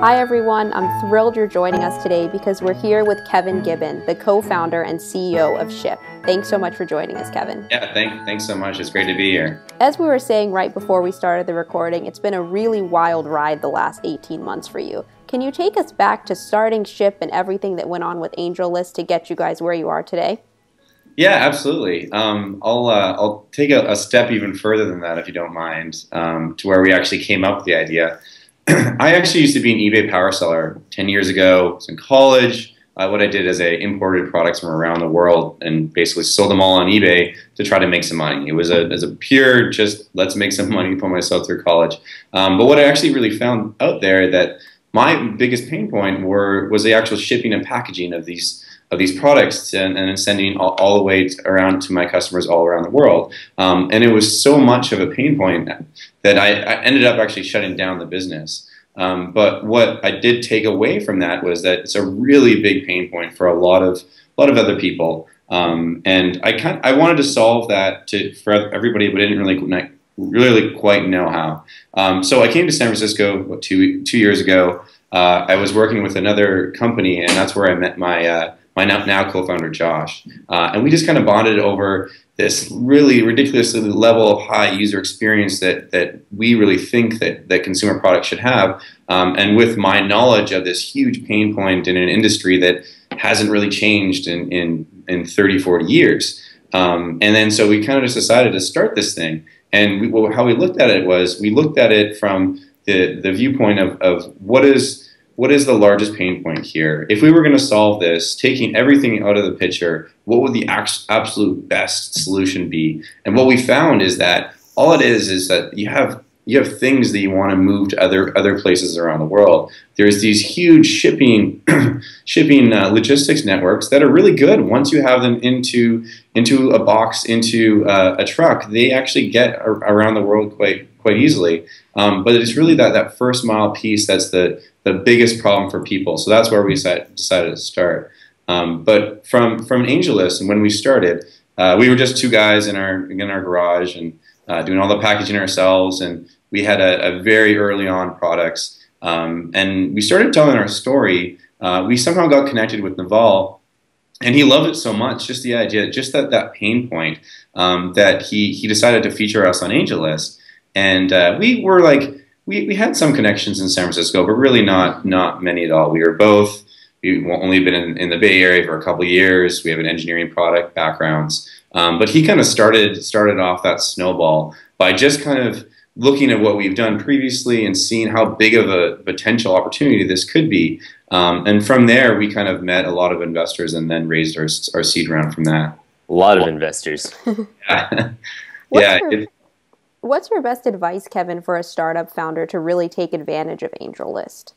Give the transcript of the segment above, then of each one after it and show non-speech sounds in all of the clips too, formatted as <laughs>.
Hi, everyone. I'm thrilled you're joining us today because we're here with Kevin Gibbon, the co founder and CEO of Shyp. Thanks so much for joining us, Kevin. Yeah, thank, thanks so much. It's great to be here. As we were saying right before we started the recording, it's been a really wild ride the last 18 months for you. Can you take us back to starting Shyp and everything that went on with AngelList to get you guys where you are today? Yeah, absolutely. Um, I'll uh, I'll take a, a, step even further than that, if you don't mind, um, to where we actually came up with the idea. <clears throat> I actually used to be an eBay power seller 10 years ago. I was in college. Uh, what I did is I imported products from around the world and basically sold them all on eBay to try to make some money. It was a, as a pure just let's make some money, put myself through college. Um, but what I actually really found out there that my biggest pain point were was the actual shipping and packaging of these of these products and, and sending all, all, the way around to my customers all around the world. Um, and it was so much of a pain point that I, I ended up actually shutting down the business. Um, but what I did take away from that was that it's a really big pain point for a lot of a lot of other people. Um, and I kind I wanted to solve that to for everybody, but I didn't really really quite know how. Um, so I came to San Francisco what, two two years ago. Uh, I was working with another company, and that's where I met my uh, my now, co-founder Josh, uh, and we just kind of bonded over this really ridiculous level of high user experience that that we really think that that consumer products should have. Um, and with my knowledge of this huge pain point in an industry that hasn't really changed in in, in 30, 40 years. Um, and then so we kind of just decided to start this thing. And we, well, how we looked at it was we looked at it from the, the viewpoint of, of what is what is the largest pain point here? If we were going to solve this, taking everything out of the picture, what would the absolute best solution be? And what we found is that all it is is that you have you have things that you want to move to other other places around the world. There's these huge shipping <clears throat> shipping uh, logistics networks that are really good once you have them into into a box into uh, a truck. They actually get around the world quite quite easily. Um, but it's really that that first mile piece that's the the biggest problem for people. So that's where we decided to start. Um, but from from AngelList, and when we started, uh, we were just two guys in our in our garage and uh, doing all the packaging ourselves, and we had a, a very early on products, um, and we started telling our story. Uh, we somehow got connected with Naval, and he loved it so much, just the idea, just that that pain point, um, that he he decided to feature us on AngelList, and uh, we were like we, we had some connections in San Francisco, but really not not many at all. We were both we've only been in, in the Bay Area for a couple years. We have an engineering product backgrounds, um, but he kind of started started off that snowball by just kind of looking at what we've done previously and seeing how big of a potential opportunity this could be. Um, and from there, we kind of met a lot of investors and then raised our, our seed round from that. A lot of investors. <laughs> yeah. yeah. It, What's your best advice, Kevin, for a startup founder to really take advantage of AngelList?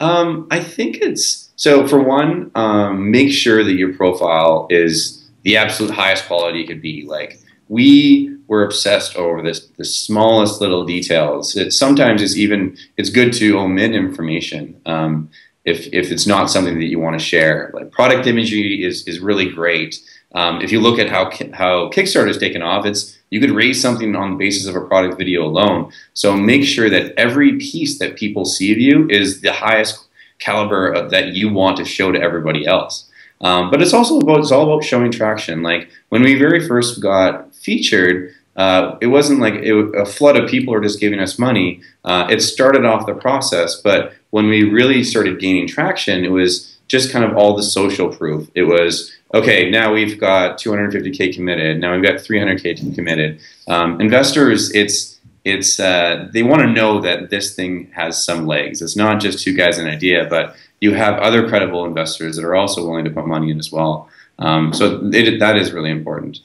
Um, I think it's so. For one, um, make sure that your profile is the absolute highest quality it could be. Like we were obsessed over this, the smallest little details. It, sometimes it's even it's good to omit information um, if if it's not something that you want to share. Like product imagery is is really great. Um, if you look at how how Kickstarter has taken off, it's you could raise something on the basis of a product video alone. So make sure that every piece that people see of you is the highest caliber of, that you want to show to everybody else. Um, but it's also about it's all about showing traction. Like when we very first got featured, uh, it wasn't like it, a flood of people are just giving us money. Uh, it started off the process, but when we really started gaining traction, it was just kind of all the social proof. It was okay, now we've got 250k committed. Now we've got 300k committed. Um, investors, it's it's uh, they want to know that this thing has some legs. It's not just two guys an idea, but you have other credible investors that are also willing to put money in as well. Um, so it, that is really important.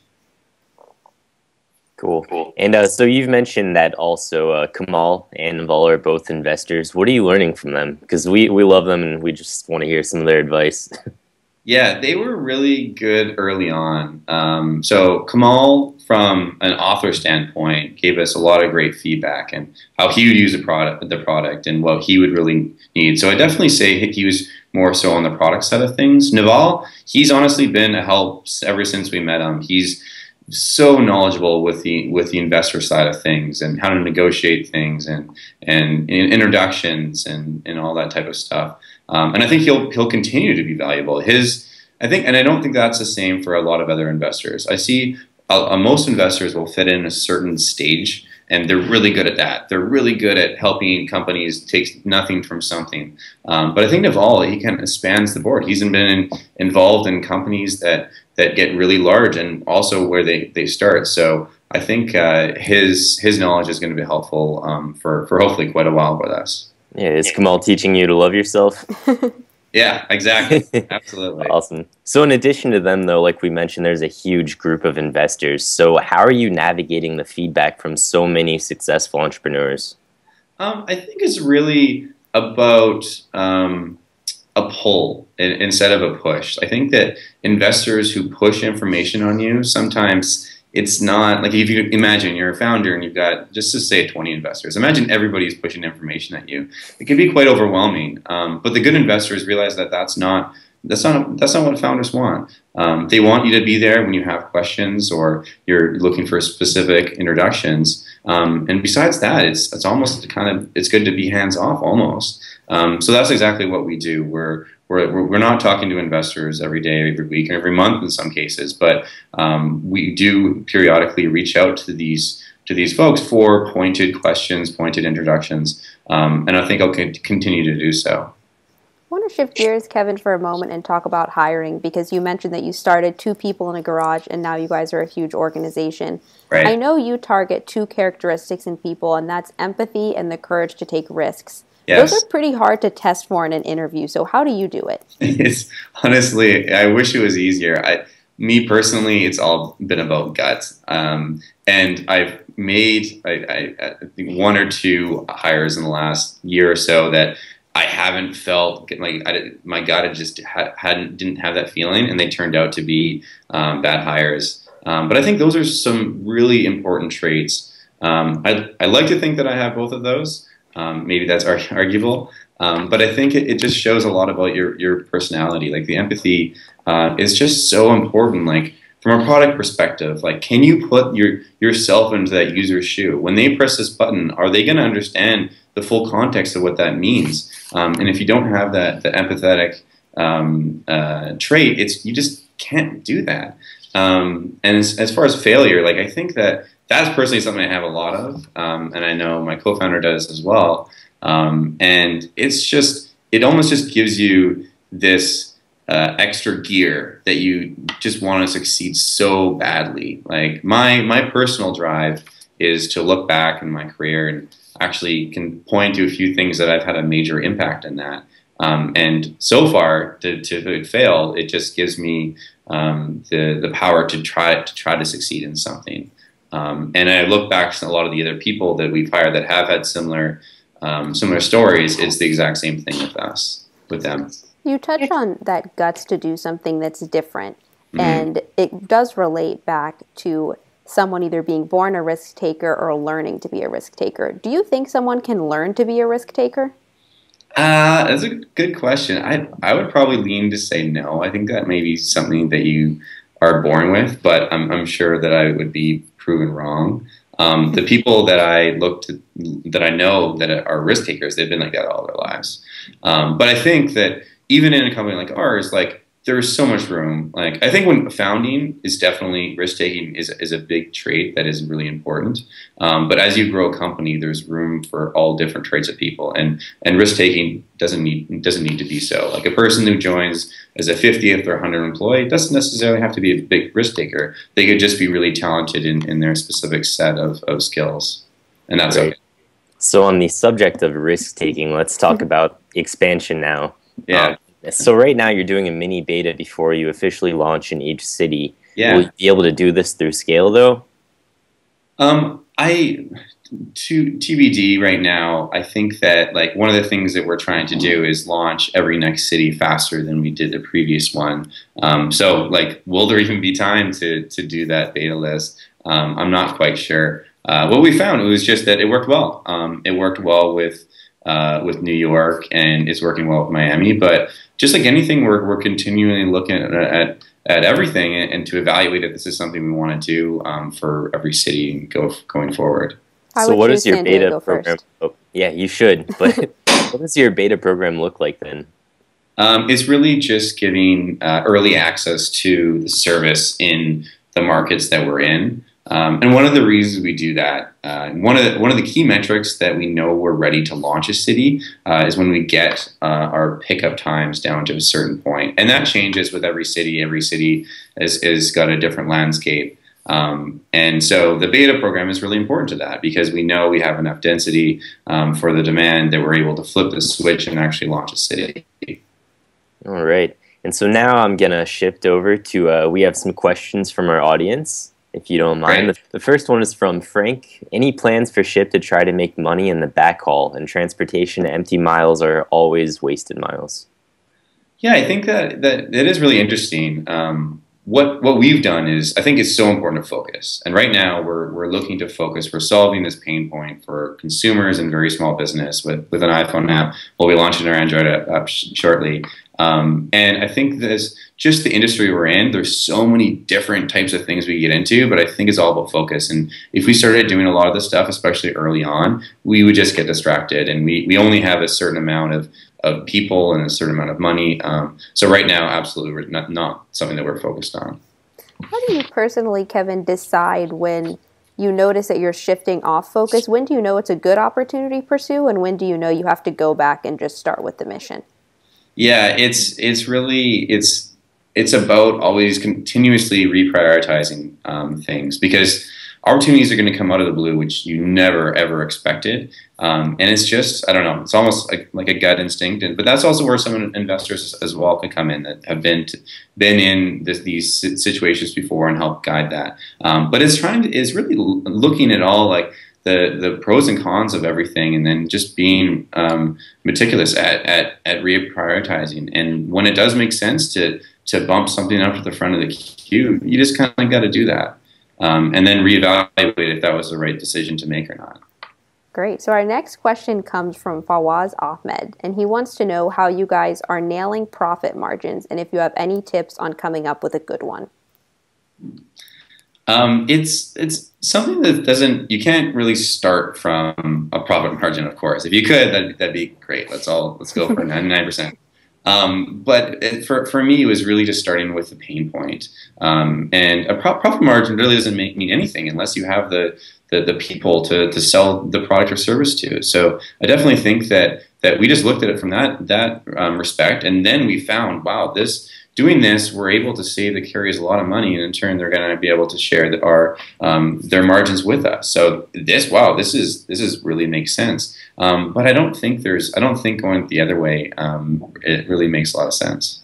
Cool. cool. And uh, so you've mentioned that also uh, Kamal and Naval are both investors. What are you learning from them? Because we, we love them and we just want to hear some of their advice. <laughs> Yeah, they were really good early on. Um, so Kamal, from an author standpoint, gave us a lot of great feedback and how he would use the product, the product, and what he would really need. So I definitely say he was more so on the product side of things. Naval, he's honestly been a help ever since we met him. He's so knowledgeable with the with the investor side of things and how to negotiate things and and, and introductions and and all that type of stuff. Um, and I think he'll he'll continue to be valuable. His I think, and I don't think that's the same for a lot of other investors. I see uh, most investors will fit in a certain stage and they're really good at that. They're really good at helping companies take nothing from something. Um, but I think Naval, he kind of spans the board. He's been in, involved in companies that that get really large and also where they, they start. So I think uh, his his knowledge is going to be helpful um, for for hopefully quite a while with us. Yeah, is Kamal teaching you to love yourself? <laughs> Yeah, exactly. <laughs> Absolutely. awesome. So, in addition to them, though, like we mentioned, there's a huge group of investors. So, how are you navigating the feedback from so many successful entrepreneurs? Um, I think it's really about um, a pull instead of a push. I think that investors who push information on you sometimes it's not like if you imagine you're a founder and you've got just to say 20 investors imagine everybody's pushing information at you. It can be quite overwhelming um, but the good investors realize that that's not that's not that's not what founders want. Um, they want you to be there when you have questions or you're looking for specific introductions. Um, and besides that it's it's almost kind of it's good to be hands off almost. Um, so that's exactly what we do. We're we're, we're not talking to investors every day, every week, and every month in some cases, but um, we do periodically reach out to these to these folks for pointed questions, pointed introductions, um, and I think I'll continue to do so. I want to shift gears, Kevin, for a moment and talk about hiring because you mentioned that you started two people in a garage and now you guys are a huge organization. Right. I know you target two characteristics in people, and that's empathy and the courage to take risks. Yes. Those are pretty hard to test for in an interview. So how do you do it? <laughs> It's honestly, I wish it was easier. I, me personally, it's all been about guts. Um, and I've made I, I, I, think one or two hires in the last year or so that I haven't felt like I, my gut had just ha- hadn't didn't have that feeling, and they turned out to be um, bad hires. Um, but I think those are some really important traits. Um, I, I like to think that I have both of those. Um, maybe that's <laughs> arguable, um, but I think it, it, just shows a lot about your your personality. Like the empathy uh, is just so important. Like from a product perspective, like can you put your yourself into that user's shoe when they press this button? Are they going to understand the full context of what that means? Um, and if you don't have that the empathetic um, uh, trait, it's you just can't do that. Um, and as, as far as failure, like I think that that's personally something I have a lot of, um, and I know my co-founder does as well. Um, and it's just it almost just gives you this uh, extra gear that you just want to succeed so badly. Like my my personal drive is to look back in my career and actually can point to a few things that I've had a major impact in that. Um, and so far, to, to fail, it just gives me um, the the power to try to try to succeed in something. Um, and I look back to a lot of the other people that we've hired that have had similar um, similar stories. It's the exact same thing with us, with them. You touch on that guts to do something that's different, mm-hmm. and it does relate back to someone either being born a risk taker or learning to be a risk taker. Do you think someone can learn to be a risk taker? Uh, that's a good question. I I would probably lean to say no. I think that may be something that you are born with, but I'm, I'm sure that I would be proven wrong. Um, the people that I look to, that I know that are risk takers, they've been like that all their lives. Um, but I think that even in a company like ours, like there's so much room. Like I think when founding is definitely risk taking is is a big trait that is really important. Um, but as you grow a company, there's room for all different traits of people, and and risk taking doesn't need doesn't need to be so. Like a person who joins as a 50th or 100 employee doesn't necessarily have to be a big risk taker. They could just be really talented in, in their specific set of, of skills, and that's Great. okay. So on the subject of risk taking, let's talk about expansion now. Yeah. Um, so right now you're doing a mini beta before you officially launch in each city. Yeah. Will you be able to do this through scale though? Um, I to TBD right now. I think that like one of the things that we're trying to do is launch every next city faster than we did the previous one. Um, so like, will there even be time to to do that beta list? Um, I'm not quite sure. Uh, what we found it was just that it worked well. Um, it worked well with uh, with New York and it's working well with Miami. But just like anything, we're, we're continually looking at, at at everything and, and, to evaluate if this is something we want to do um, for every city go, going forward. I so, what is your beta program? Oh, yeah, you should. But <laughs> what does your beta program look like then? Um, it's really just giving uh, early access to the service in the markets that we're in. Um, and one of the reasons we do that, uh, one of the, one of the key metrics that we know we're ready to launch a city uh, is when we get uh, our pickup times down to a certain point, and that changes with every city. Every city has, has got a different landscape, um, and so the beta program is really important to that because we know we have enough density um, for the demand that we're able to flip the switch and actually launch a city. All right. And so now I'm going to shift over to, uh, we have some questions from our audience if you don't mind. The, the first one is from Frank. Any plans for Shyp to try to make money in the backhaul and transportation? Empty miles are always wasted miles. Yeah, I think that that, that is really interesting. Um, what what we've done is I think it's so important to focus. And right now we're we're looking to focus. We're solving this pain point for consumers and very small business with with an iPhone app. We'll be launching our Android app shortly. Um, and I think this just the industry we're in. There's so many different types of things we get into, but I think it's all about focus. And if we started doing a lot of this stuff, especially early on, we would just get distracted, and we we only have a certain amount of of people and a certain amount of money. Um, so right now, absolutely, not not something that we're focused on. How do you personally, Kevin, decide when? You notice that you're shifting off focus. When do you know it's a good opportunity to pursue, and when do you know you have to go back and just start with the mission? Yeah, it's it's really it's it's about always continuously reprioritizing um, things because opportunities are going to come out of the blue which you never ever expected. Um, and it's just i don't know it's almost like, like a gut instinct. And, but that's also where some investors as well can come in that have been to, been in this, these situations before and help guide that. Um, but it's trying to is really looking at all like the the pros and cons of everything, and then just being um, meticulous at, at at reprioritizing. And when it does make sense to to bump something up to the front of the queue, you just kind of got to do that, um, and then reevaluate if that was the right decision to make or not. Great. So our next question comes from Fawaz Ahmed, and he wants to know how you guys are nailing profit margins, and if you have any tips on coming up with a good one. Um, it's it's something that doesn't you can't really start from a profit margin. Of course, if you could, that'd, that'd be great. Let's all let's go for <laughs> ninety nine percent. Um, but it, for, for me, it was really just starting with the pain point. Um, and a pro profit margin really doesn't make, mean anything unless you have the, the, the, people to, to sell the product or service to. So I definitely think that, that we just looked at it from that, that um, respect. And then we found, wow, this doing this, we're able to save the carriers a lot of money, and in turn, they're going to be able to share the, our um, their margins with us. So this, wow, this is this is really makes sense. Um, but I don't think there's, I don't think going the other way, um, it really makes a lot of sense.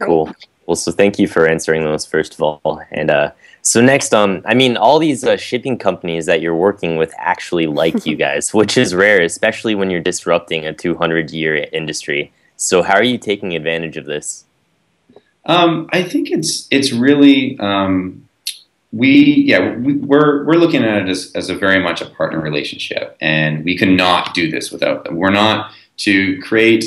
Cool. Well, so thank you for answering those first of all, and uh, so next, um, I mean, all these uh, shipping companies that you're working with actually like you <laughs> guys, which is rare, especially when you're disrupting a 200 year industry. So how are you taking advantage of this? Um, I think it's it's really um, we yeah we, are we're, we're looking at it as, as a very much a partner relationship, and we cannot do this without them. We're not to create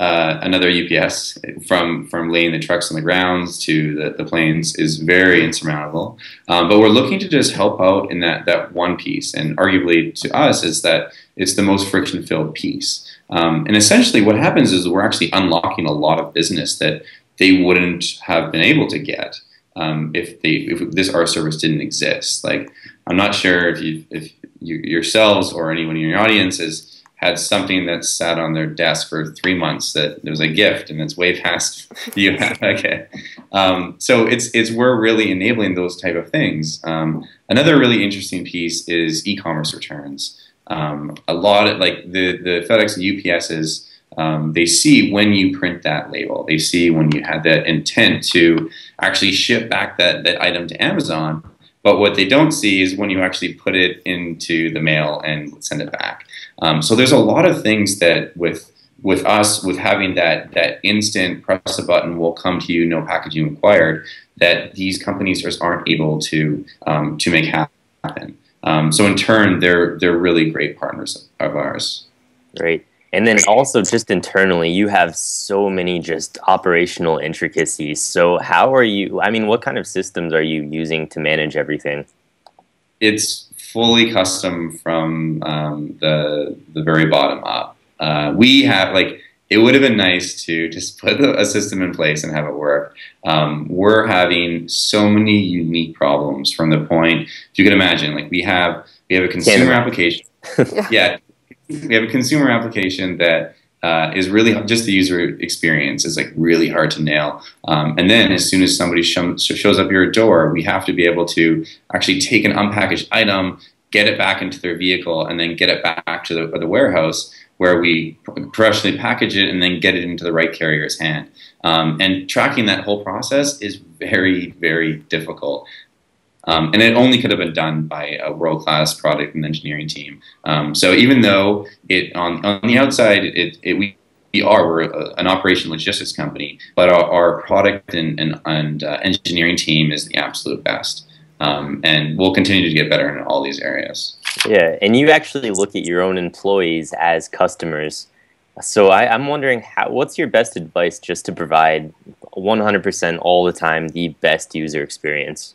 uh, another UPS from from laying the trucks on the grounds to the, the planes is very insurmountable. Um, but we're looking to just help out in that that one piece, and arguably to us is that it's the most friction filled piece. Um, and essentially, what happens is we're actually unlocking a lot of business that they wouldn't have been able to get um, if they if this our service didn't exist. Like I'm not sure if you if you yourselves or anyone in your audience has had something that sat on their desk for three months that there was a gift and it's way past <laughs> you. <laughs> okay, um, so it's it's we're really enabling those type of things. Um, another really interesting piece is e-commerce returns. Um, a lot of like the the FedEx and UPS's um, they see when you print that label. They see when you had that intent to actually ship back that, that item to Amazon. But what they don't see is when you actually put it into the mail and send it back. Um, so there's a lot of things that with with us, with having that that instant press a button will come to you, no packaging required, that these companies just aren't able to um, to make happen. Um, so in turn, they're they're really great partners of ours. Great. And then also just internally, you have so many just operational intricacies. So how are you? I mean, what kind of systems are you using to manage everything? It's fully custom from um, the the very bottom up. Uh, we have like it would have been nice to just put a system in place and have it work. Um, we're having so many unique problems from the point, if you can imagine, like we have we have a consumer application. <laughs> yeah. yeah. We have a consumer application that uh, is really just the user experience is like really hard to nail. Um, and then as soon as somebody sh shows up your door, we have to be able to actually take an unpackaged item, get it back into their vehicle, and then get it back to the, the warehouse where we professionally package it and then get it into the right carrier's hand. Um, and tracking that whole process is very, very difficult. Um, and it only could have been done by a world-class product and engineering team. Um, so even though it on, on the outside, it, it, we, we are we're a, an operation logistics company, but our, our product and, and, and uh, engineering team is the absolute best. Um, and we'll continue to get better in all these areas. Yeah, and you actually look at your own employees as customers. So I, am wondering, how, what's your best advice just to provide 100% all the time the best user experience?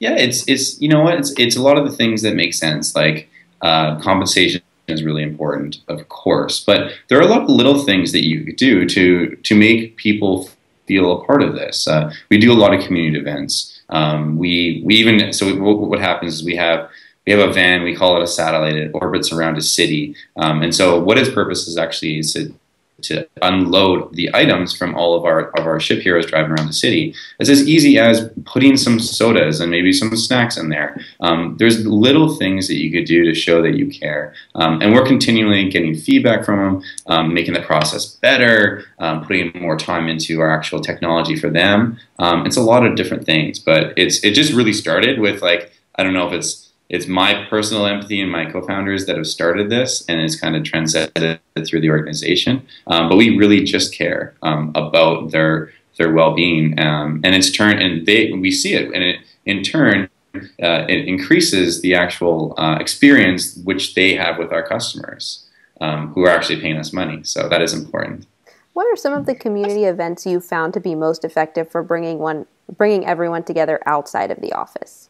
Yeah, it's it's you know what it's it's a lot of the things that make sense like uh, compensation is really important, of course, but there are a lot of little things that you could do to to make people feel a part of this. Uh, we do a lot of community events. Um, we we even so what, what happens is we have we have a van, we call it a satellite, it orbits around a city. Um, and so what its purpose is actually is to to unload the items from all of our of our Shyp heroes driving around the city. It's as easy as putting some sodas and maybe some snacks in there. Um, there's little things that you could do to show that you care, um, and we're continually getting feedback from them, um, making the process better, um, putting more time into our actual technology for them. Um, it's a lot of different things, but it's it just really started with like I don't know if it's it's my personal empathy and my co-founders that have started this, and it's kind of transcended through the organization. Um, but we really just care um, about their their well-being, um, and it's turned and they we see it, and it in turn uh, it increases the actual uh, experience which they have with our customers, um, who are actually paying us money. So that is important. What are some of the community events you found to be most effective for bringing one bringing everyone together outside of the office?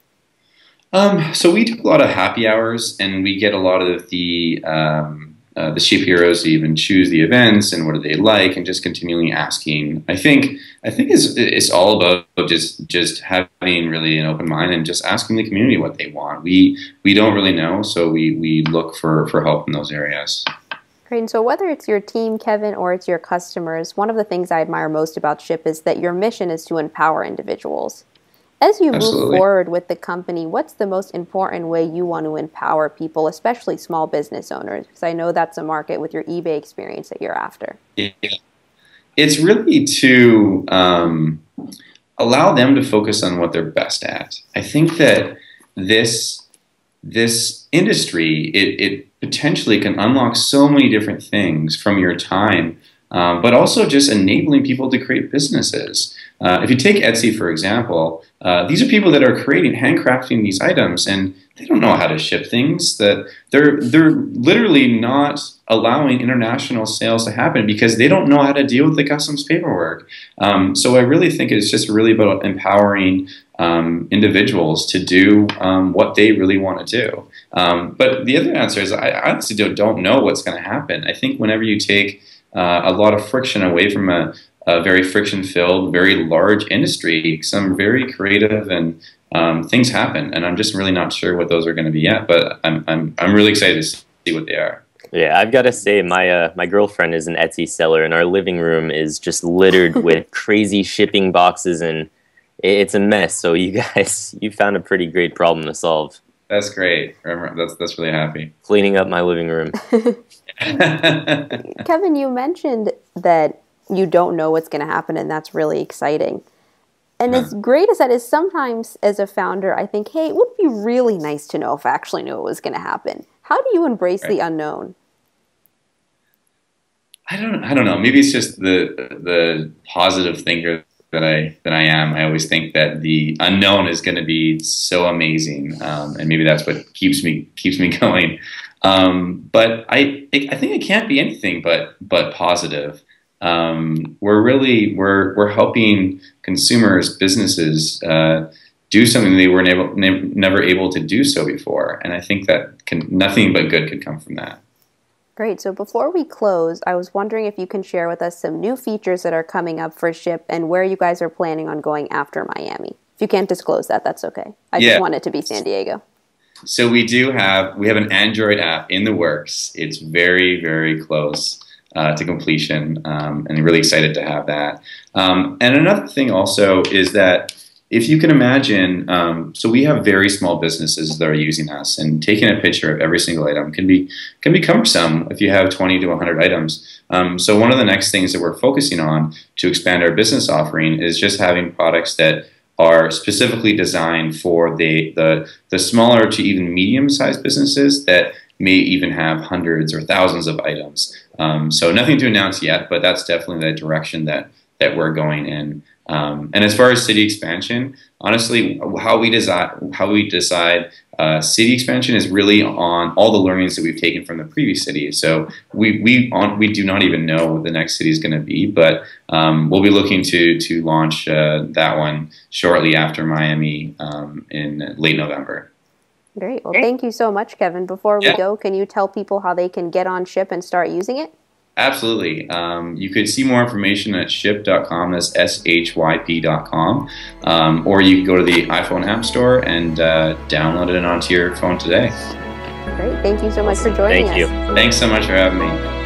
Um, so we do a lot of happy hours, and we get a lot of the um, uh, the Shyp heroes to even choose the events and what do they like, and just continually asking. I think I think it's it's all about just just having really an open mind and just asking the community what they want. We we don't really know, so we we look for for help in those areas. Great. And so, whether it's your team, Kevin, or it's your customers, one of the things I admire most about Shyp is that your mission is to empower individuals. As you Absolutely. move forward with the company, what's the most important way you want to empower people, especially small business owners? Because I know that's a market with your eBay experience that you're after. Yeah. It's really to um, allow them to focus on what they're best at. I think that this this industry it, it potentially can unlock so many different things from your time um, but also just enabling people to create businesses. Uh, if you take Etsy, for example, uh, these are people that are creating, handcrafting these items, and they don't know how to ship things. That they're they're literally not allowing international sales to happen because they don't know how to deal with the customs paperwork. Um, so I really think it's just really about empowering um, individuals to do um, what they really want to do. Um, but the other answer is I honestly don't, don't know what's going to happen. I think whenever you take uh, a lot of friction away from a, a very friction filled, very large industry. Some very creative and um, things happen, and I'm just really not sure what those are going to be yet. But I'm, I'm, I'm really excited to see what they are. Yeah, I've got to say, my uh, my girlfriend is an Etsy seller, and our living room is just littered <laughs> with crazy shipping boxes, and it's a mess. So you <laughs> guys, you found a pretty great problem to solve. That's great. That's that's really happy. Cleaning up my living room. <laughs> <laughs> Kevin, you mentioned that you don't know what's going to happen, and that's really exciting. And yeah. as great as that is, sometimes as a founder, I think, hey, it would be really nice to know if I actually knew what was going to happen. How do you embrace right. the unknown? I don't. I don't know. Maybe it's just the the positive thinker that I that I am. I always think that the unknown is going to be so amazing, um, and maybe that's what keeps me keeps me <laughs> going. Um, but I, I think it can't be anything but but positive. Um, we're really we're we're helping consumers, businesses. Uh, do something they were able, ne- never able to do so before, and I think that can, nothing but good could come from that. Great. So before we close, I was wondering if you can share with us some new features that are coming up for Shyp and where you guys are planning on going after Miami. If you can't disclose that, that's okay. I yeah. just want it to be San Diego. So we do have we have an Android app in the works. It's very very close uh, to completion, um, and really excited to have that. Um, and another thing also is that if you can imagine, um, so we have very small businesses that are using us, and taking a picture of every single item can be can be cumbersome if you have 20 to 100 items. Um, so one of the next things that we're focusing on to expand our business offering is just having products that are specifically designed for the the, the smaller to even medium sized businesses that may even have hundreds or thousands of items. Um, so nothing to announce yet, but that's definitely the direction that that we're going in. Um, and as far as city expansion, honestly, how we decide how we decide uh, city expansion is really on all the learnings that we've taken from the previous city. So we we on, we do not even know what the next city is going to be, but um, we'll be looking to to launch uh, that one shortly after Miami um, in late November. Great. Well, thank you so much, Kevin. Before we yeah. go, can you tell people how they can get on Shyp and start using it? Absolutely. Um, you could see more information at shyp.com, that's S H Y P.com, um, or you can go to the iPhone App Store and uh, download it onto your phone today. Great. Thank you so much for joining Thank us. Thank you. Thanks so much for having me.